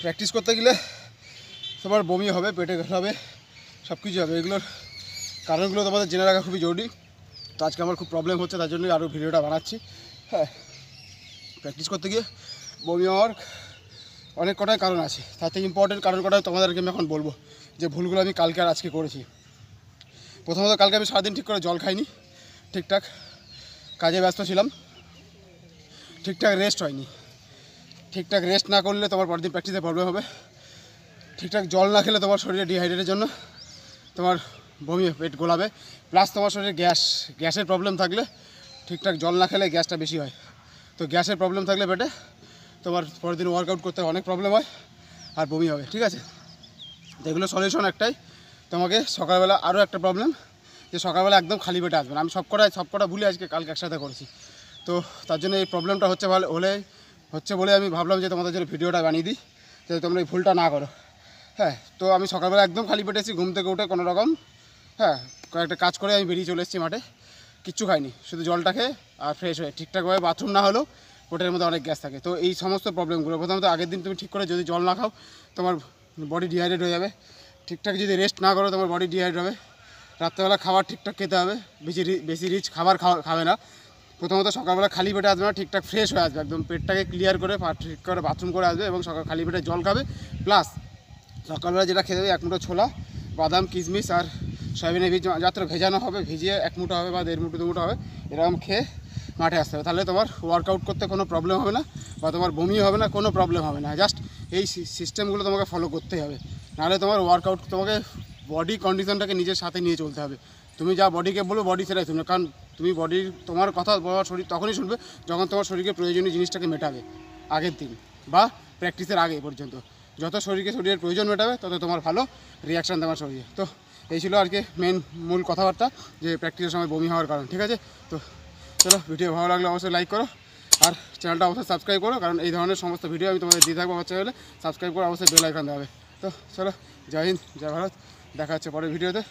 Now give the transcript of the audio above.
Practice করতে গেলে তোমার বমি হবে, পেটে ব্যথা হবে সব কিছু হবে। এগুলোর কারণগুলো তোমাদের জেনে রাখা খুবই জরুরি। তো আজকে আমার খুব প্রবলেম হচ্ছে, তার জন্যই আরও ভিডিওটা বানাচ্ছি। হ্যাঁ প্র্যাকটিস করতে গিয়ে বমি হওয়ার অনেক কটাই কারণ আছে। থেকে ইম্পর্টেন্ট কারণ কটাই তোমাদেরকে আমি এখন বলব, যে ভুলগুলো আমি কালকে আর আজকে করেছি। প্রথমত, কালকে আমি সারাদিন ঠিক করে জল খাইনি, ঠিকঠাক কাজে ব্যস্ত ছিলাম, ঠিকঠাক রেস্ট হয়নি। ঠিকঠাক রেস্ট না করলে তোমার পরের দিন প্র্যাকটিসে প্রবলেম হবে। ঠিকঠাক জল না খেলে তোমার শরীরে ডিহাইড্রেটের জন্য তোমার বমি পেট গোলাবে। প্লাস তোমার শরীরে গ্যাস গ্যাসের প্রবলেম থাকলে ঠিকঠাক জল না খেলে গ্যাসটা বেশি হয়। তো গ্যাসের প্রবলেম থাকলে পেটে তোমার পরের দিন ওয়ার্কআউট করতে অনেক প্রবলেম হয় আর বমি হবে, ঠিক আছে? তো এগুলো সলিউশন একটাই। তোমাকে সকালবেলা আরও একটা প্রবলেম যে সকালবেলা একদম খালি পেটে আসবে আমি সব কটাই সব কটা ভুলে আজকে কালকে একসাথে করেছি। তো তার জন্য এই প্রবলেমটা হচ্ছে ভালো হলে হচ্ছে বলে আমি ভাবলাম যে তোমাদের জন্য ভিডিওটা বানিয়ে দিই। যাতে তোমরা এই ভুলটা না করো। হ্যাঁ তো আমি সকালবেলা একদম খালি পেটে এসেছি, ঘুম থেকে উঠে কোনো রকম হ্যাঁ কয়েকটা কাজ করে আমি বেরিয়ে চলে এসেছি মাঠে। কিচ্ছু খাইনি, শুধু জলটা খেয়ে আর ফ্রেশ হয়ে, ঠিকঠাকভাবে বাথরুম না হলেও পেটের মধ্যে অনেক গ্যাস থাকে। তো এই সমস্ত প্রবলেমগুলো প্রথমত আগের দিন তুমি ঠিক করে যদি জল না খাও, তোমার বডি ডিহাইড্রেট হয়ে যাবে। ঠিকঠাক যদি রেস্ট না করো, তোমার বডি ডিহাইড্রেট হবে। রাত্রেবেলা খাবার ঠিকঠাক খেতে হবে। বেশি বেশি রিচ খাবার খাওয়া, খাবে না। প্রথমত সকালবেলা খালি পেটে আসবে না, ঠিকঠাক ফ্রেশ হয়ে আসবে, একদম পেটটাকে ক্লিয়ার করে ঠিক করে বাথরুম করে আসবে এবং সকাল খালি পেটে জল খাবে। প্লাস সকালবেলা যেটা খেতে হবে, এক মুঠো ছোলা, বাদাম, কিশমিশ আর সয়াবিনের বীজ যাত্রা ভেজানো হবে, ভিজিয়ে এক মুঠো হবে বা দেড় মুঠো, দু মুঠো হবে, এরকম খেয়ে মাঠে আসতে হবে। তাহলে তোমার ওয়ার্কআউট করতে কোনো প্রবলেম হবে না বা তোমার বমি হবে না, কোনো প্রবলেম হবে না। জাস্ট এই সিস্টেমগুলো তোমাকে ফলো করতেই হবে। নাহলে তোমার ওয়ার্কআউট তোমাকে বডি কন্ডিশনটাকে নিজের সাথে নিয়ে চলতে হবে। তুমি যা বডিকে বলবে বডি সেটাই শুনবে। কারণ তুমি বডির তোমার কথা তোমার শরীর তখনই শুনবে যখন তোমার শরীরকে প্রয়োজনীয় জিনিসটাকে মেটাবে, আগের দিন বা প্র্যাকটিসের আগে পর্যন্ত। যত শরীরকে শরীরের প্রয়োজন মেটাবে, তত তোমার ভালো রিয়াকশান তোমার শরীরে। তো এই ছিল আর কি মেন মূল কথাবার্তা, যে প্র্যাকটিসের সময় বমি হওয়ার কারণ, ঠিক আছে? তো চলো ভিডিও ভালো লাগলে অবশ্যই লাইক করো আর চ্যানেলটা অবশ্যই সাবস্ক্রাইব করো, কারণ এই ধরনের সমস্ত ভিডিও আমি তোমাদের দিয়ে থাকব আমার চ্যানেলে সাবস্ক্রাইব করে অবশ্যই বেল আইকন দেওয়া হবে। তো চলো, জয় হিন্দ, জয় ভারত। দেখা হচ্ছে পরের ভিডিওতে